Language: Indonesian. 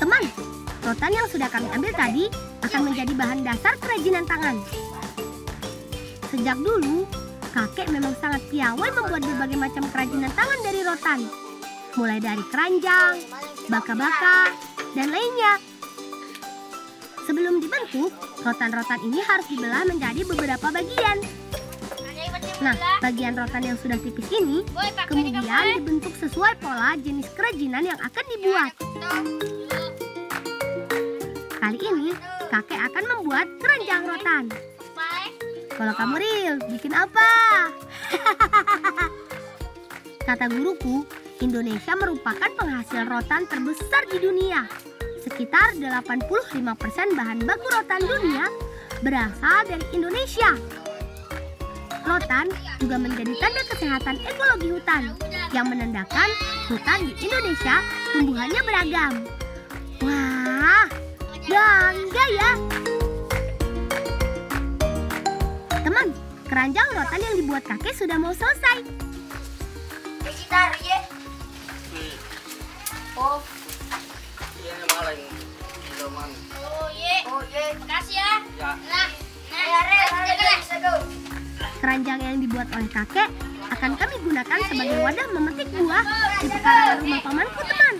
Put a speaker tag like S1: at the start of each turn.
S1: Teman, rotan yang sudah kami ambil tadi akan menjadi bahan dasar kerajinan tangan. Sejak dulu, kakek memang sangat piawai membuat berbagai macam kerajinan tangan dari rotan. Mulai dari keranjang, baka-baka, dan lainnya. Sebelum dibentuk, rotan-rotan ini harus dibelah menjadi beberapa bagian. Nah, bagian rotan yang sudah tipis ini kemudian dibentuk sesuai pola jenis kerajinan yang akan dibuat. Kali ini, kakek akan membuat keranjang rotan. Kalau kamu real, bikin apa? Kata guruku, Indonesia merupakan penghasil rotan terbesar di dunia. Sekitar 85% bahan baku rotan dunia berasal dari Indonesia. Rotan juga menjadi tanda kesehatan ekologi hutan yang menandakan hutan di Indonesia tumbuhannya beragam. Wah, bangga ya! Teman, keranjang rotan yang dibuat kakek sudah mau selesai.
S2: Gitar
S3: minuman.
S2: oh ye. Oh ye. Makasih ya.
S3: Ya.
S2: Nah, nah, ya, Re, Re, bisa go.
S1: Keranjang yang dibuat oleh kakek akan kami gunakan sebagai wadah memetik buah di pekarangan rumah pamanku teman.